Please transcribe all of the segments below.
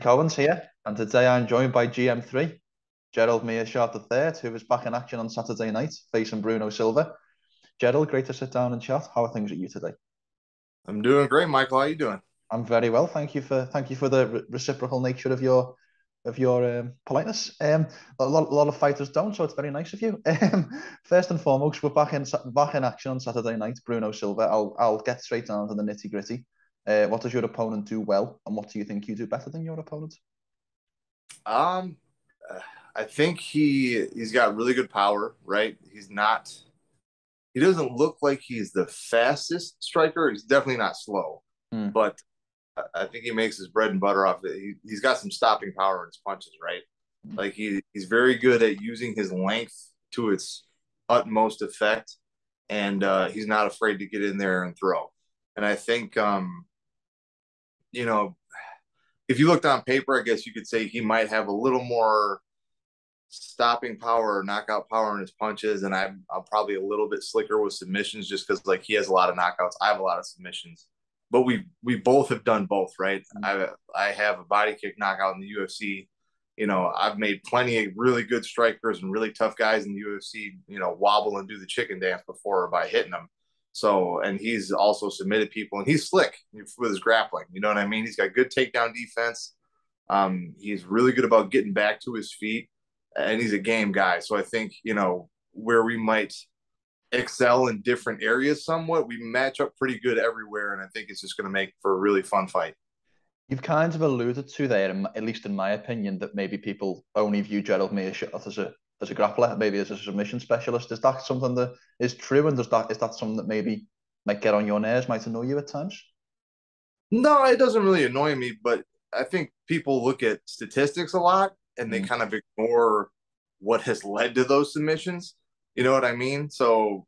Mike Owens here, and today I'm joined by GM3, Gerald Meerschaert III, who was back in action on Saturday night facing Bruno Silva. Gerald, great to sit down and chat. How are things at you today? I'm doing great, Michael. How are you doing? I'm very well, thank you for thank you for the re reciprocal nature of your of your um, politeness. Um, a lot, a lot of fighters don't, so it's very nice of you. Um, first and foremost, we're back in back in action on Saturday night. Bruno Silva. I'll I'll get straight down to the nitty gritty. Uh, what does your opponent do well, and what do you think you do better than your opponent? Um, I think he he's got really good power. Right, he's not. He doesn't look like he's the fastest striker. He's definitely not slow, mm. but I think he makes his bread and butter off it. He, he's got some stopping power in his punches, right? Hmm. Like he he's very good at using his length to its utmost effect, and uh, he's not afraid to get in there and throw. And I think um, you know, if you looked on paper, I guess you could say he might have a little more stopping power or knockout power in his punches, and I'm, I'm probably a little bit slicker with submissions just because like he has a lot of knockouts. I have a lot of submissions, but we we both have done both, right? Mm-hmm. I I have a body kick knockout in the UFC. You know, I've made plenty of really good strikers and really tough guys in the UFC. You know, wobble and do the chicken dance before by hitting them. So, and he's also submitted people, and he's slick with his grappling. You know what I mean? He's got good takedown defense. Um, he's really good about getting back to his feet, and he's a game guy. So I think you know where we might excel in different areas somewhat, we match up pretty good everywhere, and I think it's just going to make for a really fun fight. You've kind of alluded to there, at least in my opinion, that maybe people only view Gerald Meerschaert as a as a grappler, maybe as a submission specialist. Is that something that is true, and does that is that something that maybe might get on your nerves, might annoy you at times? No, it doesn't really annoy me, but I think people look at statistics a lot and they mm. kind of ignore what has led to those submissions. You know what I mean? So,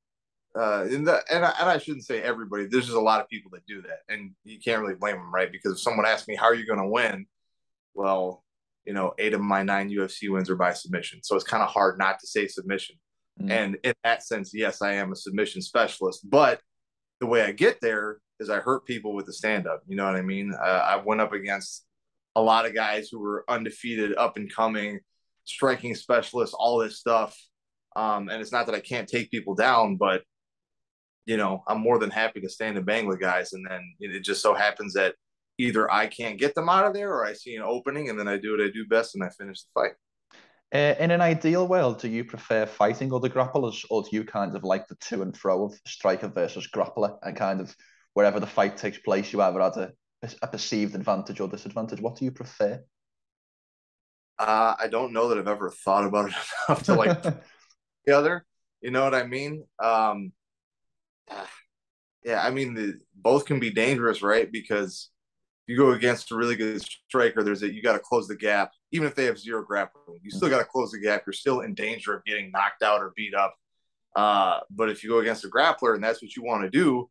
uh, and, the, and, I, and I shouldn't say everybody. There's just a lot of people that do that, and you can't really blame them, right? Because if someone asks me, "How are you going to win?" Well, you know, eight of my nine UFC wins are by submission. So it's kind of hard not to say submission. Mm-hmm. And in that sense, yes, I am a submission specialist. But the way I get there is I hurt people with the stand up. You know what I mean? Uh, I went up against a lot of guys who were undefeated, up and coming, striking specialists, all this stuff. Um, and it's not that I can't take people down, but you know, I'm more than happy to stand and bang with guys. And then it just so happens that either I can't get them out of there or I see an opening and then I do what I do best and I finish the fight. Uh, in an ideal world, do you prefer fighting other grapplers or do you kind of like the to and fro of striker versus grappler and kind of wherever the fight takes place, you either had a, a perceived advantage or disadvantage? What do you prefer? Uh, I don't know that I've ever thought about it enough to like the other. You know what I mean? Um, yeah, I mean, the, both can be dangerous, right? Because you go against a really good striker, there's a you got to close the gap. Even if they have zero grappling, you still got to close the gap. You're still in danger of getting knocked out or beat up. Uh, but if you go against a grappler and that's what you want to do,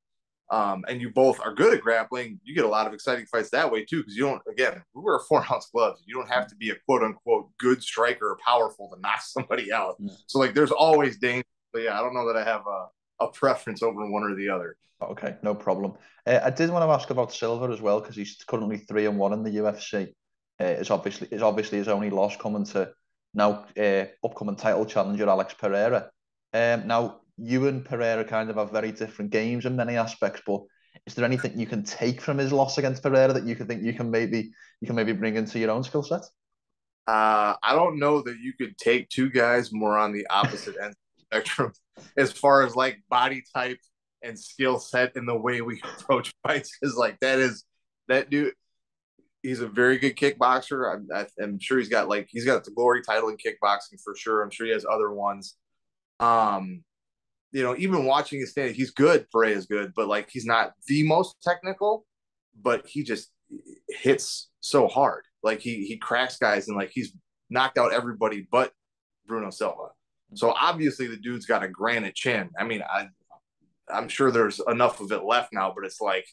um, and you both are good at grappling, you get a lot of exciting fights that way too. Because you don't, again, we wear four ounce gloves. You don't have to be a quote unquote good striker or powerful to knock somebody out. So like, there's always danger. But yeah, I don't know that I have a a preference over one or the other. Okay, no problem. Uh, I did want to ask about Silva as well because he's currently three and one in the UFC. Uh, it's obviously it's obviously his only loss coming to now uh, upcoming title challenger Alex Pereira. Um, now you and Pereira kind of have very different games in many aspects, but is there anything you can take from his loss against Pereira that you can think you can maybe you can maybe bring into your own skill set? Uh, I don't know that you could take two guys more on the opposite end spectrum as far as like body type and skill set and the way we approach fights is like that is that dude he's a very good kickboxer. I'm, I'm sure he's got like he's got the glory title in kickboxing for sure. I'm sure he has other ones. Um you know even watching his stand he's good Bray is good but like he's not the most technical but he just hits so hard. Like he he cracks guys and like he's knocked out everybody but Bruno Silva so obviously the dude's got a granite chin. I mean, I I'm sure there's enough of it left now, but it's like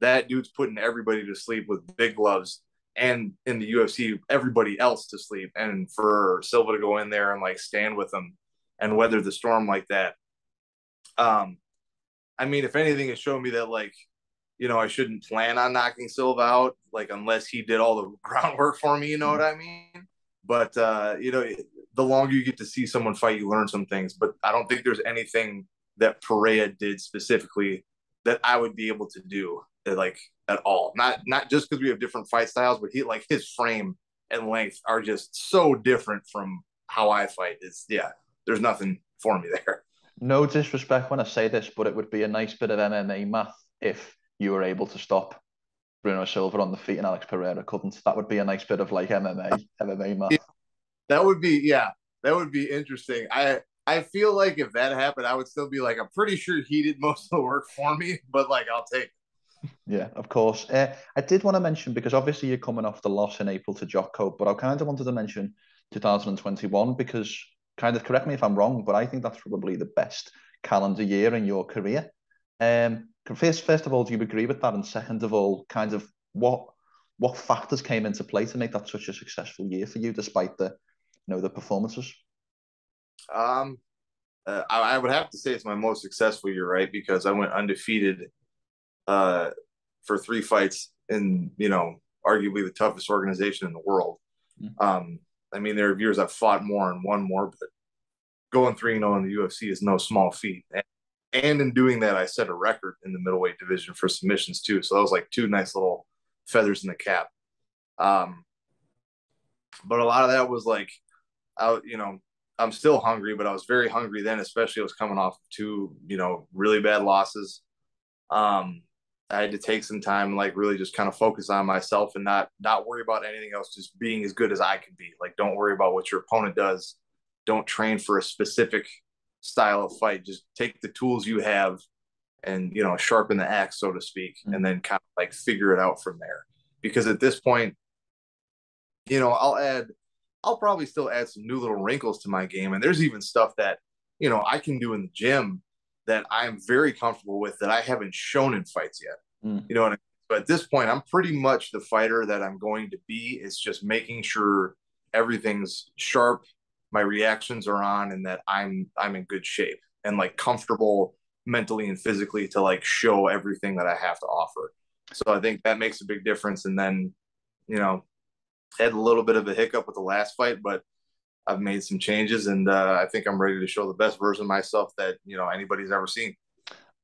that dude's putting everybody to sleep with big gloves and in the UFC everybody else to sleep. And for Silva to go in there and like stand with them and weather the storm like that. Um I mean, if anything, it showed me that like you know, I shouldn't plan on knocking Silva out, like unless he did all the groundwork for me. You know what I mean? But uh, you know, the longer you get to see someone fight, you learn some things. But I don't think there's anything that Pereira did specifically that I would be able to do, eh, like at all. Not not just because we have different fight styles, but he like his frame and length are just so different from how I fight. It's yeah, there's nothing for me there. No disrespect when I say this, but it would be a nice bit of MMA math if you were able to stop Bruno Silva on the feet and Alex Pereira couldn't. That would be a nice bit of like MMA MMA math. That would be yeah, that would be interesting. I I feel like if that happened, I would still be like, I'm pretty sure he did most of the work for me, but like I'll take. Yeah, of course. Uh, I did want to mention because obviously you're coming off the loss in April to Jotko, but I kind of wanted to mention 2021 because kind of correct me if I'm wrong, but I think that's probably the best calendar year in your career. Um, first, first of all, do you agree with that? And second of all, kind of what what factors came into play to make that such a successful year for you, despite the know the performances? Um, uh, I, I, would have to say it's my most successful year, right? Because I went undefeated uh, for three fights in you know arguably the toughest organization in the world. Mm-hmm. Um, I mean, there are years I've fought more and won more, but going three and zero oh in the UFC is no small feat. And, and in doing that, I set a record in the middleweight division for submissions too. So that was like two nice little feathers in the cap. Um, but a lot of that was like, I, you know, I'm still hungry, but I was very hungry then, especially I was coming off two, you know, really bad losses. Um, I had to take some time, like really just kind of focus on myself and not not worry about anything else, just being as good as I could be. Like, don't worry about what your opponent does. Don't train for a specific style of fight. Just take the tools you have and you know sharpen the axe, so to speak, mm-hmm. and then kind of like figure it out from there. Because at this point, you know, I'll add, I'll probably still add some new little wrinkles to my game, and there's even stuff that you know I can do in the gym that I'm very comfortable with that I haven't shown in fights yet. Mm. You know what I mean? But at this point, I'm pretty much the fighter that I'm going to be. It's just making sure everything's sharp, my reactions are on, and that I'm I'm in good shape and like comfortable mentally and physically to like show everything that I have to offer. So I think that makes a big difference. And then, you know, had a little bit of a hiccup with the last fight, but I've made some changes, and uh, I think I'm ready to show the best version of myself that you know anybody's ever seen.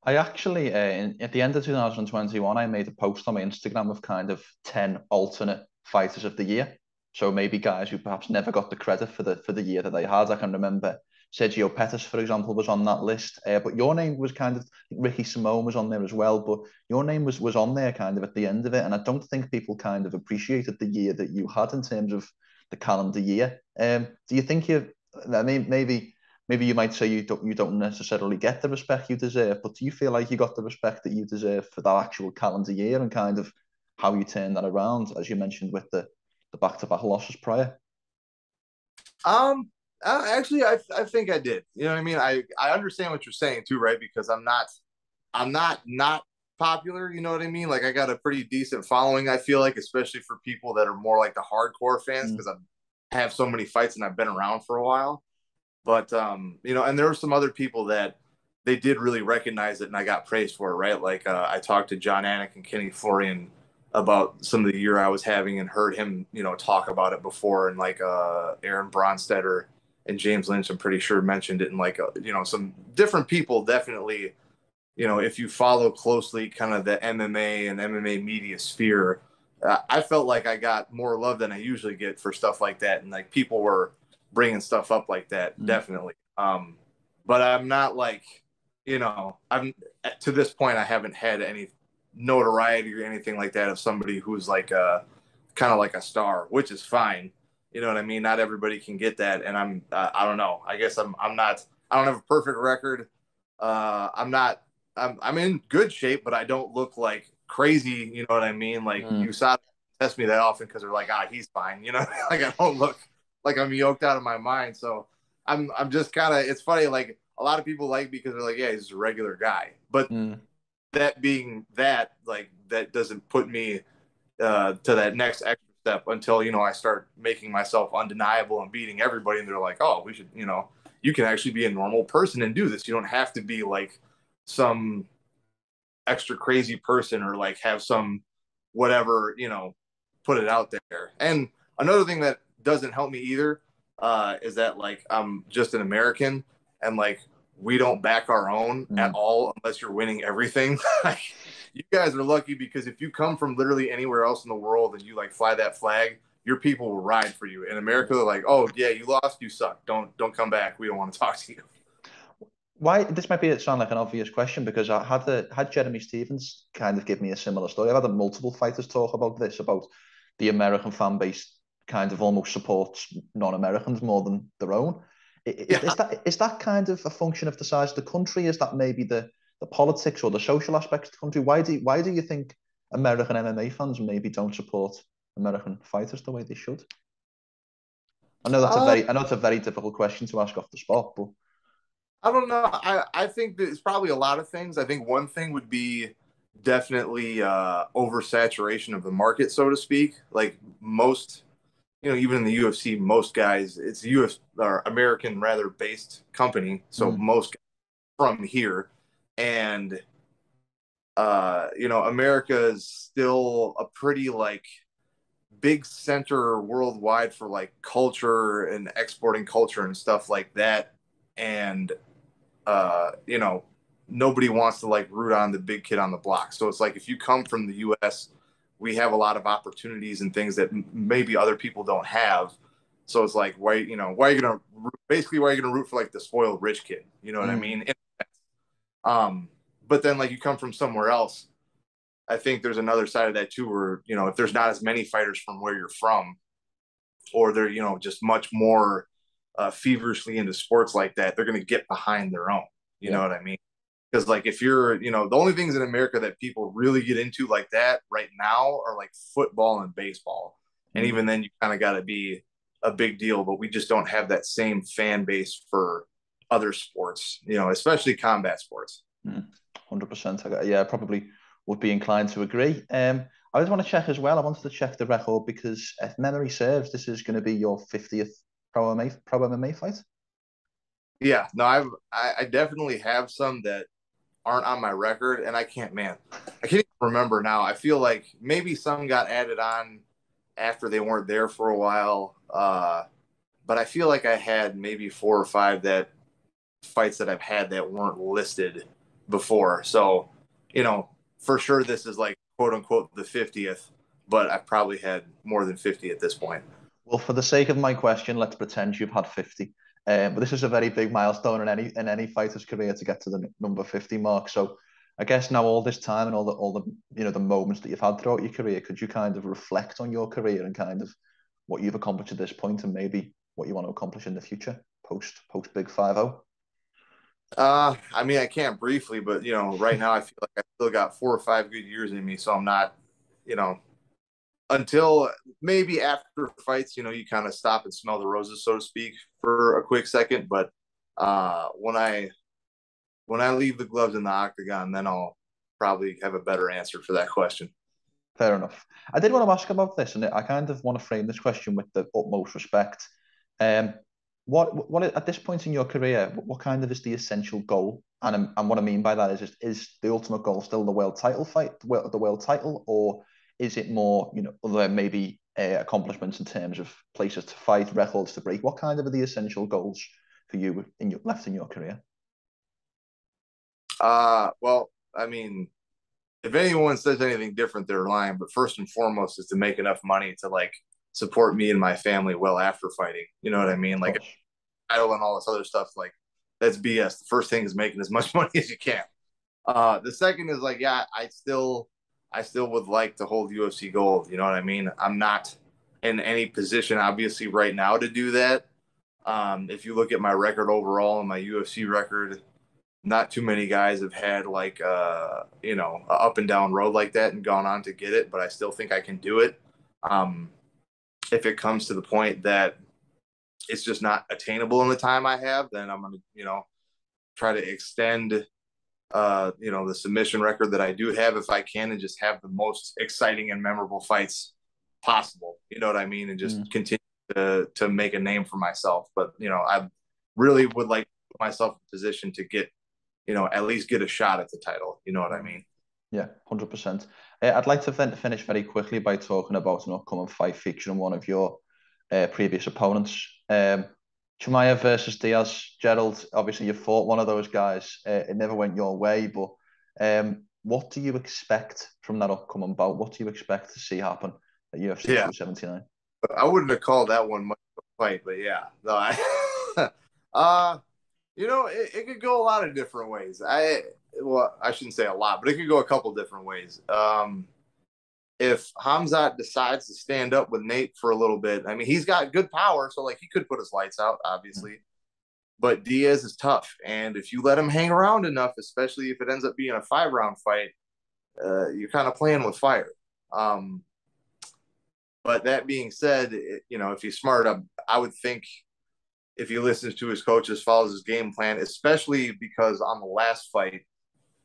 I actually, uh, in, at the end of 2021, I made a post on my Instagram of kind of 10 alternate fighters of the year. So maybe guys who perhaps never got the credit for the for the year that they had. I can remember Sergio Pettis, for example, was on that list. Uh, but your name was kind of Ricky Simone was on there as well. But your name was was on there kind of at the end of it, and I don't think people kind of appreciated the year that you had in terms of the calendar year. Um, do you think you? I mean, maybe maybe you might say you don't you don't necessarily get the respect you deserve, but do you feel like you got the respect that you deserve for that actual calendar year and kind of how you turn that around, as you mentioned with the the back to back losses prior? Um, uh, actually, I I think I did. You know what I mean? I I understand what you're saying too, right? Because I'm not I'm not not popular. You know what I mean? Like I got a pretty decent following. I feel like, especially for people that are more like the hardcore fans, because mm. I have so many fights and I've been around for a while. But um, you know, and there were some other people that they did really recognize it, and I got praised for it. Right? Like uh, I talked to Jon Anik and Kenny Florian about some of the year I was having, and heard him, you know, talk about it before, and like uh, Aaron Bronsteter and James Lynch, I'm pretty sure mentioned it, in like uh, you know, some different people definitely you know, if you follow closely kind of the MMA and MMA media sphere, uh, I felt like I got more love than I usually get for stuff like that. And like people were bringing stuff up like that, mm-hmm. definitely. Um, but I'm not like, you know, I'm to this point, I haven't had any notoriety or anything like that of somebody who's like a kind of like a star, which is fine. You know what I mean? Not everybody can get that. And I'm, uh, I don't know. I guess I'm, I'm not, I don't have a perfect record. Uh, I'm not I'm I'm in good shape, but I don't look like crazy. You know what I mean? Like mm. USADA test me that often because they're like, ah, he's fine. You know, like I don't look like I'm yoked out of my mind. So I'm I'm just kind of. It's funny. Like a lot of people like me because they're like, yeah, he's a regular guy. But mm. that being that, like that doesn't put me uh, to that next extra step until you know I start making myself undeniable and beating everybody, and they're like, oh, we should, you know, you can actually be a normal person and do this. You don't have to be like some extra crazy person or like have some whatever, you know, put it out there. And another thing that doesn't help me either uh, is that like I'm just an American and like we don't back our own mm. at all unless you're winning everything. you guys are lucky because if you come from literally anywhere else in the world and you like fly that flag, your people will ride for you. In America, they're like, "Oh yeah, you lost, you suck. Don't don't come back. We don't want to talk to you." Why this might be it sound like an obvious question because I had the had Jeremy Stephens kind of give me a similar story. I've had multiple fighters talk about this about the American fan base kind of almost supports non-Americans more than their own. Is, yeah. is that is that kind of a function of the size of the country? Is that maybe the the politics or the social aspects of the country? Why do why do you think American MMA fans maybe don't support American fighters the way they should? I know that's uh, a very I know it's a very difficult question to ask off the spot, but I don't know. I I think that it's probably a lot of things. I think one thing would be definitely uh oversaturation of the market, so to speak. Like most you know, even in the UFC, most guys, it's US or American rather based company. So mm. most from here. And uh, you know, America is still a pretty like big center worldwide for like culture and exporting culture and stuff like that. And uh, you know, nobody wants to like root on the big kid on the block. So it's like if you come from the US we have a lot of opportunities and things that maybe other people don't have. So it's like, why, you know, why are you going to basically, why are you going to root for like the spoiled rich kid? You know what mm. I mean? Um, but then like you come from somewhere else. I think there's another side of that too, where, you know, if there's not as many fighters from where you're from, or they're, you know, just much more uh, feverishly into sports like that, they're going to get behind their own. You yeah. know what I mean? because like if you're you know the only things in america that people really get into like that right now are like football and baseball and mm-hmm. even then you kind of got to be a big deal but we just don't have that same fan base for other sports you know especially combat sports. 100% mm, yeah probably would be inclined to agree. Um i just want to check as well i wanted to check the record because if memory serves this is going to be your 50th pro MMA, pro MMA fight? Yeah no I've, i i definitely have some that aren't on my record, and I can't, man, I can't even remember now. I feel like maybe some got added on after they weren't there for a while, uh, but I feel like I had maybe four or five that fights that I've had that weren't listed before. So, you know, for sure, this is like quote unquote the fiftieth, but I've probably had more than fifty at this point. Well, for the sake of my question, let's pretend you've had fifty. Um, but this is a very big milestone in any in any fighter's career to get to the number 50 mark. So I guess now all this time and all the all the you know the moments that you've had throughout your career, could you kind of reflect on your career and kind of what you've accomplished at this point and maybe what you want to accomplish in the future post post big five zero? Uh, I mean, I can't briefly, but you know, right now I feel like I still got four or five good years in me, so I'm not, you know, until maybe after fights, you know, you kind of stop and smell the roses, so to speak, for a quick second. But uh, when I when I leave the gloves in the octagon, then I'll probably have a better answer for that question. Fair enough. I did want to ask about this, and I kind of want to frame this question with the utmost respect. Um, what what at this point in your career, what kind of is the essential goal? And and what I mean by that is, is, is the ultimate goal still the world title fight, the world, the world title, or is it more, you know, other maybe uh, accomplishments in terms of places to fight, records to break? What kind of are the essential goals for you in your left in your career? Uh, well, I mean, if anyone says anything different, they're lying. But first and foremost is to make enough money to like support me and my family well after fighting. You know what I mean? Like title and all this other stuff. Like that's BS. The first thing is making as much money as you can. Uh, the second is like, yeah, I still I still would like to hold UFC gold. You know what I mean? I'm not in any position, obviously, right now to do that. Um, if you look at my record overall and my UFC record, not too many guys have had like uh, you know a up and down road like that and gone on to get it. But I still think I can do it. Um, if it comes to the point that it's just not attainable in the time I have, then I'm gonna you know try to extend uh, you know, the submission record that I do have if I can and just have the most exciting and memorable fights possible. You know what I mean? And just mm. continue to to make a name for myself. But you know, I really would like myself in position to get, you know, at least get a shot at the title. You know what I mean? Yeah, hundred uh. I'd like to fin- finish very quickly by talking about an upcoming fight featuring one of your uh, previous opponents. Um, Chimaev versus Diaz. Gerald, obviously you fought one of those guys. Uh, it never went your way, but um, what do you expect from that upcoming bout? What do you expect to see happen at UFC yeah. 279? I wouldn't have called that one much of a fight, but yeah. No, I, uh, you know, it, it, could go a lot of different ways. I well, I shouldn't say a lot, but it could go a couple different ways. Um, if Khamzat decides to stand up with Nate for a little bit, I mean, he's got good power, so like he could put his lights out, obviously. Mm-hmm. But Diaz is tough, and if you let him hang around enough, especially if it ends up being a five round fight, uh, you're kind of playing with fire. Um, but that being said, it, you know, if he's smart, I, I would think if he listens to his coaches, follows his game plan, especially because on the last fight,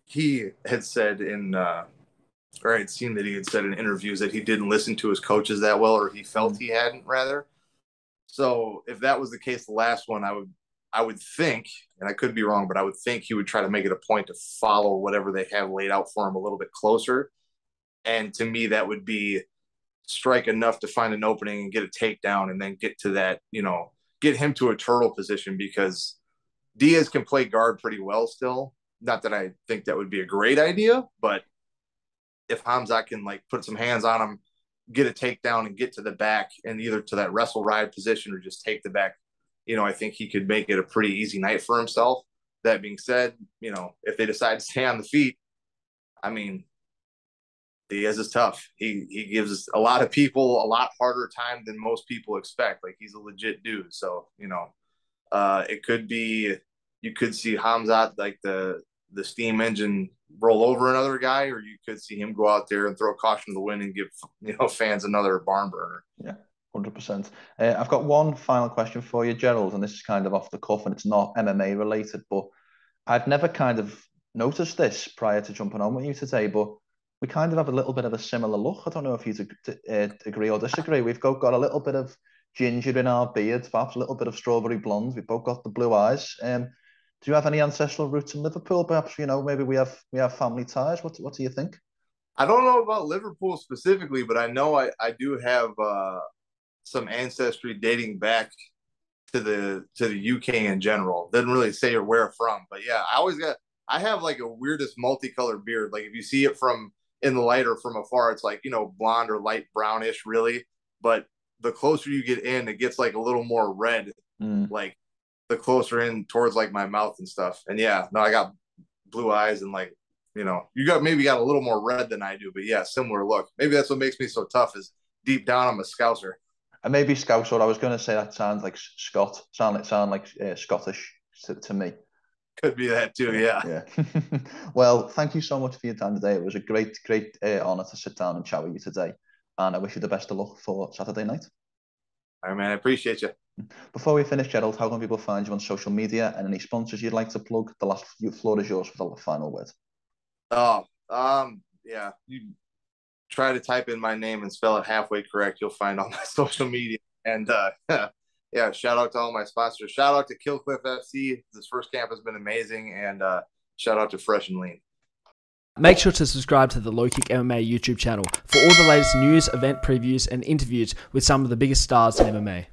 he had said in, uh, or I had seen that he had said in interviews that he didn't listen to his coaches that well, or he felt he hadn't, rather. So if that was the case, the last one, I would I would think, and I could be wrong, but I would think he would try to make it a point to follow whatever they have laid out for him a little bit closer. And to me, that would be strike enough to find an opening and get a takedown and then get to that, you know, get him to a turtle position because Diaz can play guard pretty well still. Not that I think that would be a great idea, but if Hamza can like put some hands on him, get a takedown and get to the back and either to that wrestle ride position or just take the back you know, I think he could make it a pretty easy night for himself. That being said, you know, if they decide to stay on the feet, I mean, Diaz is tough. He he gives a lot of people a lot harder time than most people expect. Like he's a legit dude. So you know, uh, it could be you could see Khamzat like the the steam engine roll over another guy, or you could see him go out there and throw caution to the wind and give you know fans another barn burner. Yeah. 100%. Uh, I've got one final question for you, Gerald, and this is kind of off the cuff and it's not MMA related, but I've never kind of noticed this prior to jumping on with you today, but we kind of have a little bit of a similar look. I don't know if you uh, agree or disagree. We've got, got a little bit of ginger in our beard, perhaps a little bit of strawberry blonde. We've both got the blue eyes. Um, do you have any ancestral roots in Liverpool? Perhaps you know maybe we have we have family ties. What what do you think? I don't know about Liverpool specifically, but I know I I do have uh, some ancestry dating back to the to the UK in general. Doesn't really say where from, but yeah, I always got I have like a weirdest multicolored beard. Like if you see it from in the light or from afar, it's like you know blonde or light brownish, really. But the closer you get in, it gets like a little more red. Mm. Like the closer in towards like my mouth and stuff. And yeah, no, I got blue eyes and like you know you got maybe got a little more red than I do, but yeah, similar look. Maybe that's what makes me so tough. Is deep down I'm a Scouser and maybe Scouse, or I was going to say that sounds like Scott, sound like sound like uh, Scottish to, to me. Could be that too, yeah. Yeah. well, thank you so much for your time today. It was a great, great uh, honour to sit down and chat with you today, and I wish you the best of luck for Saturday night. All right, man. I appreciate you. Before we finish, Gerald, how can people find you on social media and any sponsors you'd like to plug? The last floor is yours for the final word. Oh, um, yeah. You try to type in my name and spell it halfway correct, you'll find all my social media. And uh, yeah, shout out to all my sponsors. Shout out to Kill Cliff FC. This first camp has been amazing. And uh, shout out to Fresh and Lean. Make sure to subscribe to the Low Kick MMA YouTube channel for all the latest news, event previews, and interviews with some of the biggest stars in MMA.